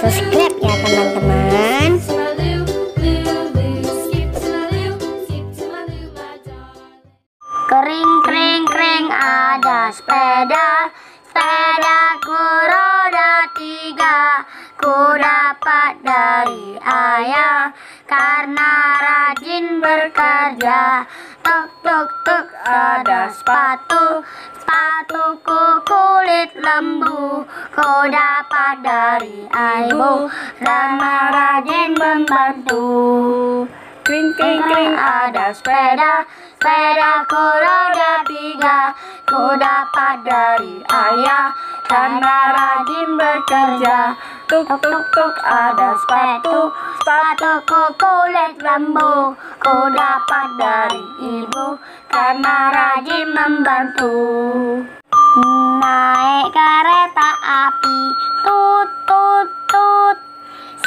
subscribe ya teman-teman. Kering kering kering ada sepeda. Sepedaku roda tiga. Ku dapat dari ayah Karena rajin bekerja. Tuk tuk tuk ada sepatu. Sepatuku kulit lembu Ku dapat dari ibu Karena rajin membantu. Kring kring kring ada sepeda Sepedaku roda tiga Ku dapat dari ayah Karena rajin bekerja. Tuk tuk tuk ada sepatu Sepatuku kulit lembu. Ku dapat dari ibu Karena rajin membantu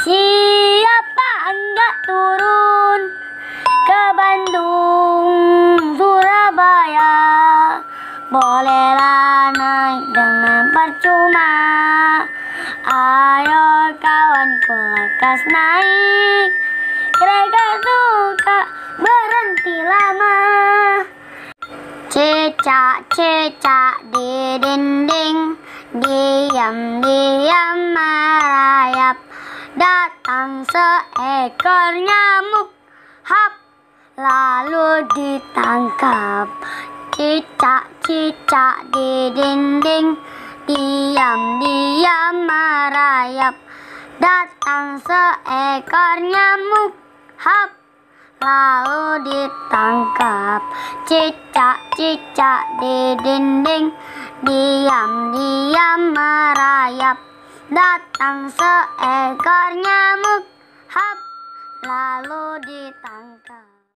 Siapa enggak turun ke Bandung, Surabaya? Bolehlah naik dengan percuma. Ayo kawanku lekas naik. Kereta suka berhenti lama. Cicak cicak di dinding Diam diam merayap Datang seekor nyamuk. Hap Lalu ditangkap. Cicak cicak di dinding Diam diam merayap. Datang seekor nyamuk. Hap Lalu ditangkap. Cicak cicak di dinding Diam diam merayap datang seekor nyamuk hap lalu ditangkap.